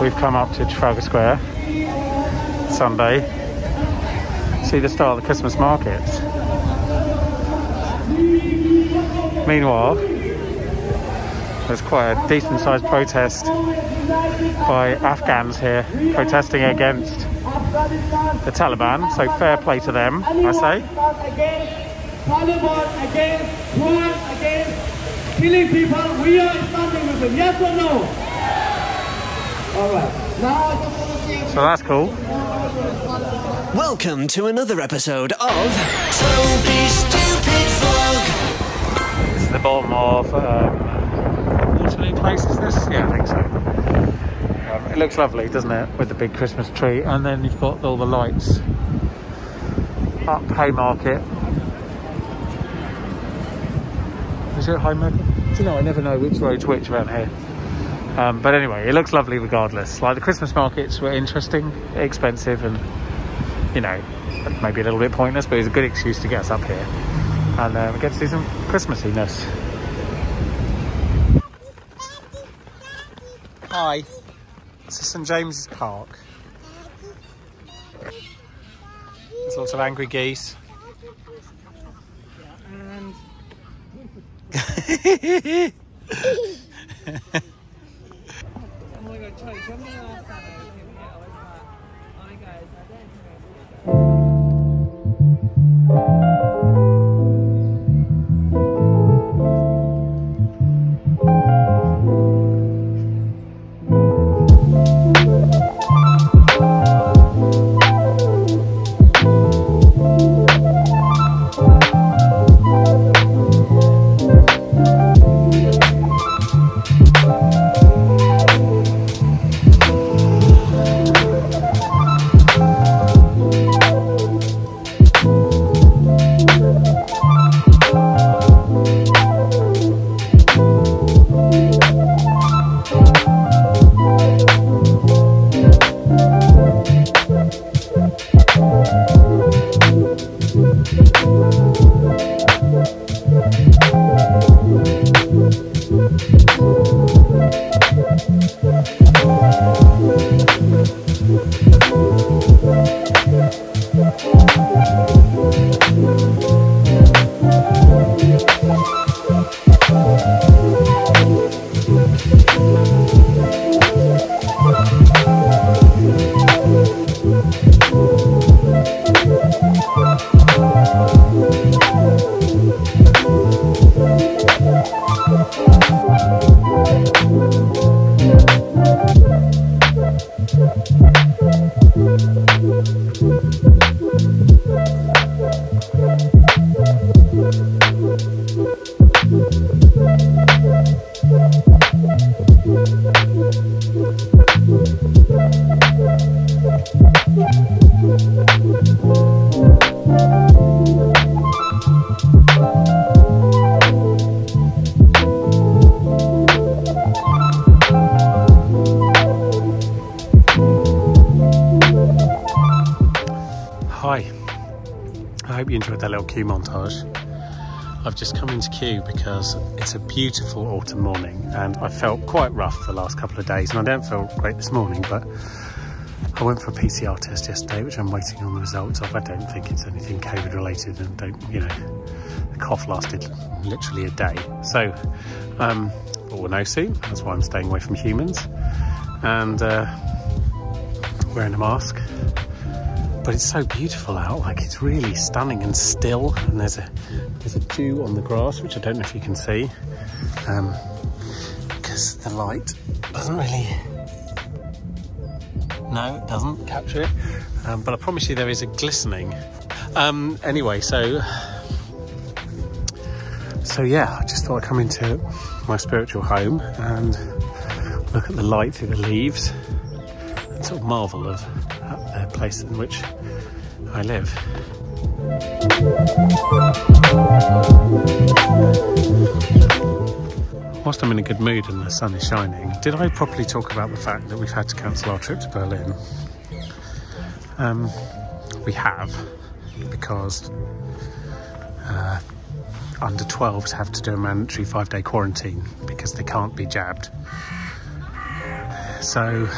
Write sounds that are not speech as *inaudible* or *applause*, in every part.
we've come up to Trafalgar Square Sunday. See the start of the Christmas markets. Meanwhile, there's quite a decent sized protest by Afghans here protesting against the Taliban. So fair play to them, I say. Taliban against crime against killing people. We are standing with them. Yes or no? All right. Now I just want to see. So that's cool. Welcome to another episode of Toby Stupid Vlog. This is the bottom of um, Waterloo Place, is this? Yeah, I think so. Um, it looks lovely, doesn't it, with the big Christmas tree, and then you've got all the lights up Haymarket. Is it Haymarket? Do you know? I never know which road's which around here. Um, but anyway, it looks lovely regardless. Like the Christmas markets were interesting, expensive, and you know, maybe a little bit pointless, but it was a good excuse to get us up here and uh, get to see some Christmassiness. Hi, this is St James's Park. There's lots of angry geese. *laughs* Oh my god, Charlie, show me the last Hi, I hope you enjoyed that little Kew montage. I've just come into Kew because it's a beautiful autumn morning and I felt quite rough the last couple of days and I don't feel great this morning but I went for a PCR test yesterday which I'm waiting on the results of. I don't think it's anything COVID related and don't, you know, the cough lasted literally a day. So, um, but we'll know soon. That's why I'm staying away from humans and uh, wearing a mask but it's so beautiful out like it's really stunning and still. And there's a there's a dew on the grass which i don't know if you can see um because the light doesn't really no it doesn't capture it. Um, but i promise you there is a glistening. Um anyway so so yeah i just thought i'd come into my spiritual home and look at the light through the leaves and sort of marvel of place in which I live. Whilst I'm in a good mood and the sun is shining, did I properly talk about the fact that we've had to cancel our trip to Berlin? Um, we have, because uh, under 12s have to do a mandatory five day quarantine because they can't be jabbed. So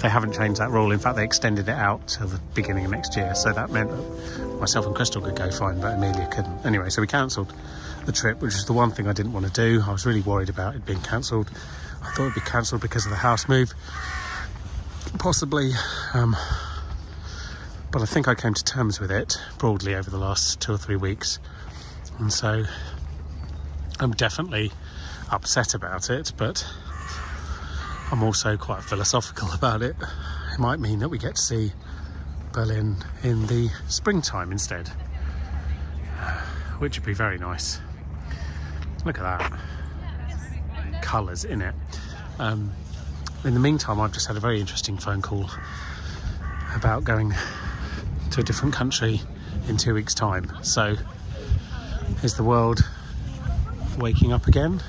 they haven't changed that rule. In fact, they extended it out till the beginning of next year. So that meant that myself and Crystal could go fine, but Amelia couldn't. Anyway, so we cancelled the trip, which is the one thing I didn't want to do. I was really worried about it being cancelled. I thought it'd be cancelled because of the house move, possibly. Um, but I think I came to terms with it broadly over the last two or three weeks. And so I'm definitely upset about it, but I'm also quite philosophical *laughs* about it. It might mean that we get to see Berlin in the springtime instead, which would be very nice. Look at that. Colours in it. Um, in the meantime, I've just had a very interesting phone call about going to a different country in two weeks' time. So, is the world waking up again?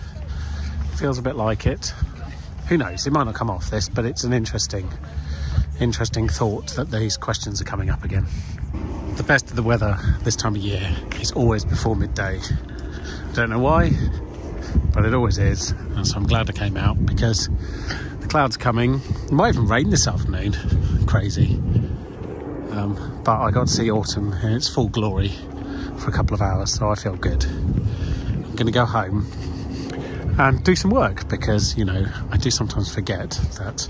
Feels a bit like it. Who knows? It might not come off this, but it's an interesting, interesting thought that these questions are coming up again. The best of the weather this time of year is always before midday. I don't know why, but it always is. And so I'm glad I came out because the clouds are coming. It might even rain this afternoon. Crazy. Um, but I got to see autumn in its full glory for a couple of hours, so I feel good. I'm to go home and do some work because, you know, I do sometimes forget that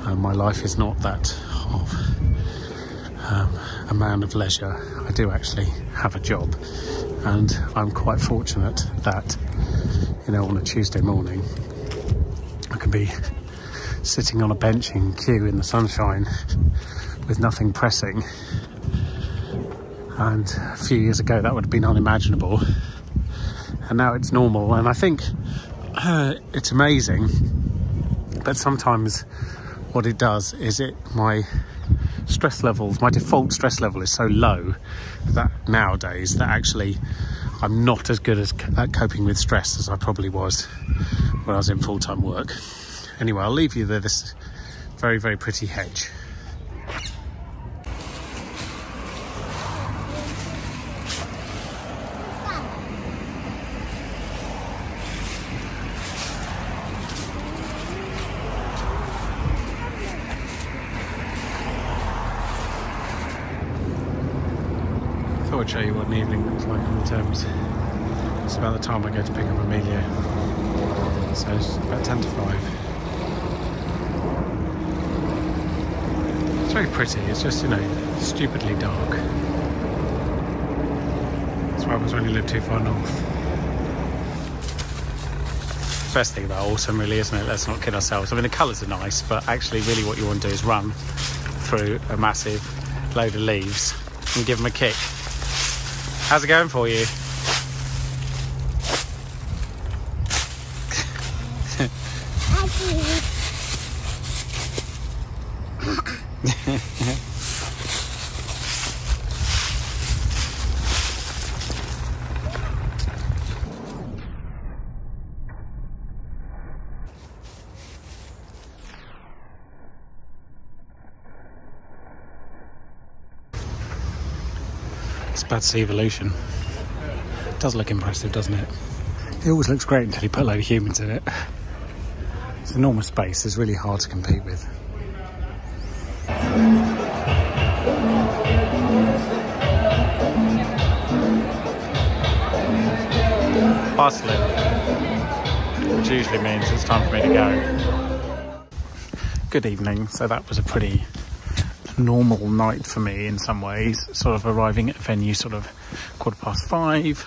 uh, my life is not that of um, a man of leisure. I do actually have a job, and I'm quite fortunate that, you know, on a Tuesday morning, I can be sitting on a bench in Kew in the sunshine with nothing pressing. And a few years ago, that would have been unimaginable. And now it's normal. And I think uh, it's amazing. But sometimes what it does is it, my stress levels, my default stress level is so low that nowadays that actually I'm not as good as, at coping with stress as I probably was when I was in full time work. Anyway, I'll leave you there this very, very pretty hedge. I'd show you what an evening looks like on the Thames. It's about the time I go to pick up Amelia. So it's about 10 to 5. It's very pretty, it's just, you know, stupidly dark. That's I was when you live too far north. Best thing about autumn really, isn't it? Let's not kid ourselves. I mean the colours are nice, but actually really what you want to do is run through a massive load of leaves and give them a kick. How's it going for you? *laughs* *laughs* It's about to see evolution. It does look impressive, doesn't it? It always looks great until you put a load of humans in it. It's enormous space, it's really hard to compete with. Bustling, which usually means it's time for me to go. Good evening. So that was a pretty normal night for me in some ways, sort of arriving at a venue sort of quarter past five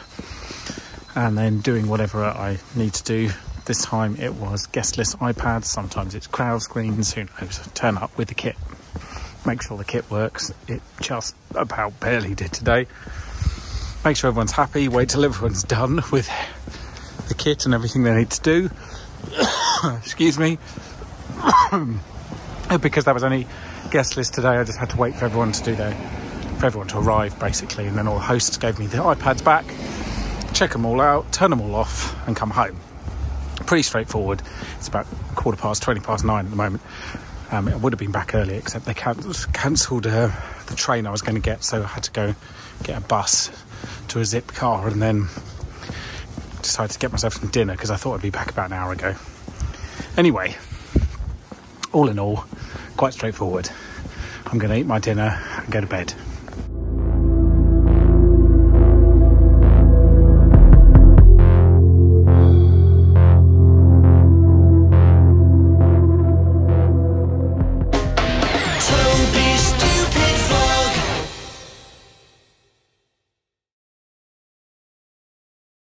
and then doing whatever I need to do. This time it was guestless iPads, sometimes it's crowd screens, who knows, turn up with the kit, make sure the kit works. It just about barely did today. Make sure everyone's happy, wait till everyone's done with the kit and everything they need to do. Excuse me. Because that was only guest list today, I just had to wait for everyone to do their, for everyone to arrive basically, and then all the hosts gave me the iPads back, check them all out, turn them all off, and come home. Pretty straightforward. It's about quarter past, twenty past nine at the moment. Um, it would have been back early, except they cancelled uh, the train I was going to get, so I had to go get a bus to a Zipcar, and then decided to get myself some dinner because I thought I'd be back about an hour ago. Anyway, all in all, quite straightforward. I'm going to eat my dinner and go to bed.